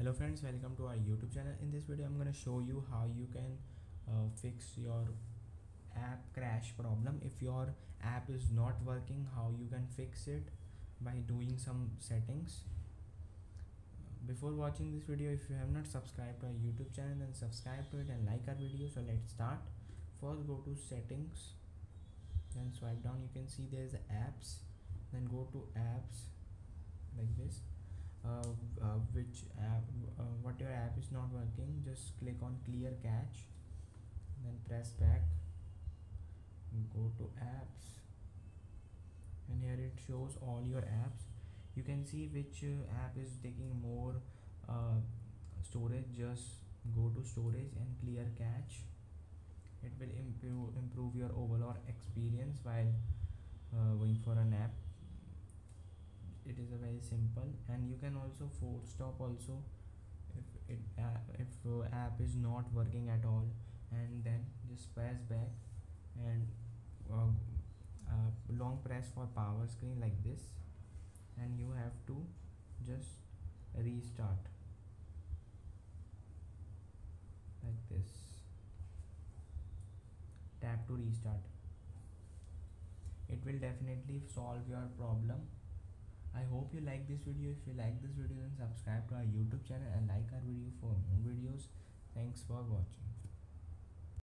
hello friends welcome to our youtube channel. In this video i'm going to show you how you can uh, fix your app crash problem. If your app is not working how you can fix it by doing some settings. Before watching this video if you have not subscribed to our youtube channel then subscribe to it and like our video. So let's start. First go to settings then swipe down. You can see there's apps. Then go to apps like this. Uh, what your app is not working just click on clear cache then press back go to apps. And here it shows all your apps. You can see which uh, app is taking more uh, storage. Just go to storage and clear cache it will improve improve your overall experience while uh, going for an app. It is a very simple. And you can also force stop also if it uh, if uh, app is not working at all and then just press back and uh, uh, long press for power screen like this and you have to just restart. Like this. Tap to restart. It will definitely solve your problem. I hope you like this video. If you like this video then subscribe YouTube channel and like our video for more videos. Thanks for watching.